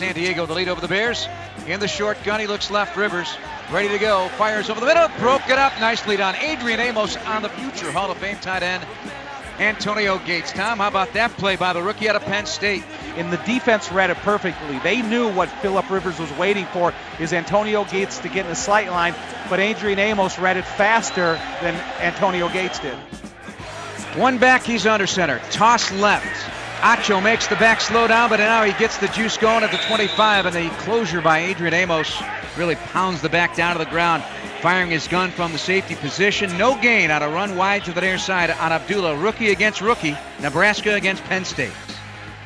San Diego the lead over the Bears. In the shotgun, he looks left. Rivers ready to go. Fires over the middle. Broke it up. Nice lead on Adrian Amos on the future Hall of Fame tight end. Antonio Gates. Tom, how about that play by the rookie out of Penn State? And the defense read it perfectly. They knew what Philip Rivers was waiting for is Antonio Gates to get in the slight line, but Adrian Amos read it faster than Antonio Gates did. One back, he's under center. Toss left. Acho makes the back slow down, but now he gets the juice going at the 25, and the closure by Adrian Amos really pounds the back down to the ground, firing his gun from the safety position. No gain on a run wide to the near side on Abdullah. Rookie against rookie. Nebraska against Penn State.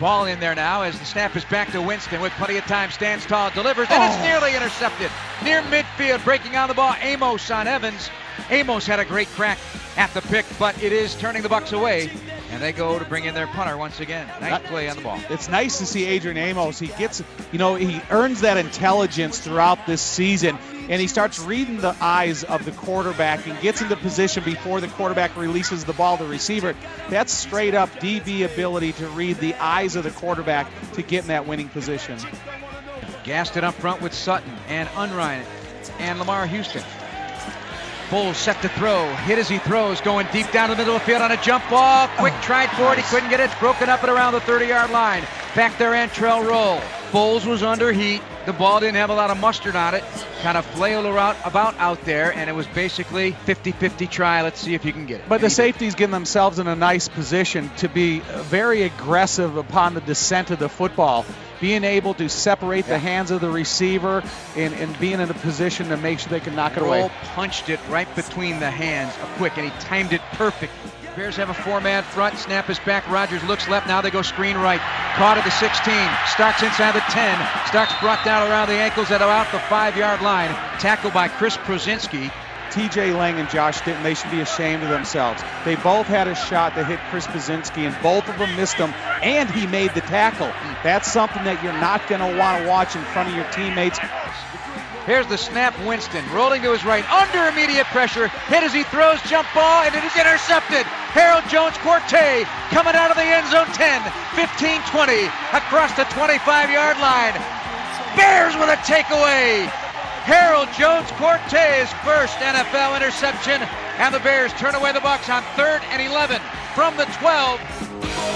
Ball in there now as the snap is back to Winston with plenty of time. Stands tall, delivers, and it's Oh. nearly intercepted. Near midfield, breaking on the ball. Amos on Evans. Amos had a great crack at the pick, but it is turning the Bucks away. And they go to bring in their punter once again. Nice play on the ball. It's nice to see Adrian Amos. He gets, you know, he earns that intelligence throughout this season, and he starts reading the eyes of the quarterback and gets into position before the quarterback releases the ball to the receiver. That's straight up DB ability to read the eyes of the quarterback to get in that winning position. Gaston up front with Sutton and Unrein and Lamarr Houston. Foles set to throw. Hit as he throws. Going deep down the middle of the field on a jump ball. Quick oh, tried for it. He couldn't get it. It's broken up at around the 30 yard line. Back there, Antrel Rolle. Foles was under heat. The ball didn't have a lot of mustard on it. Kind of flailed around, about out there, and it was basically 50 50 try. Let's see if you can get it. But the And safeties getting themselves in a nice position to be very aggressive upon the descent of the football. Being able to separate the hands of the receiver and, and being in a position to make sure they can knock it away. Rolle punched it right between the hands, a quick, and he timed it perfectly. Bears have a four-man front. Snap is back. Rodgers looks left. Now they go screen right. Caught at the 16. Starks inside the 10. Starks brought down around the ankles at about the five-yard line. Tackled by Chris Prosinski. TJ Lang and Josh Sitton, they should be ashamed of themselves. They both had a shot to hit Chris Prosinski, and both of them missed him, and he made the tackle. That's something that you're not going to want to watch in front of your teammates. Here's the snap. Winston rolling to his right. Under immediate pressure. Hit as he throws. Jump ball. And it is intercepted. Harold Jones-Quartey coming out of the end zone 10, 15, 20. Across the 25-yard line. Bears with a takeaway. Harold Jones Cortez first NFL interception, and the Bears turn away the Bucks on third and 11 from the 12.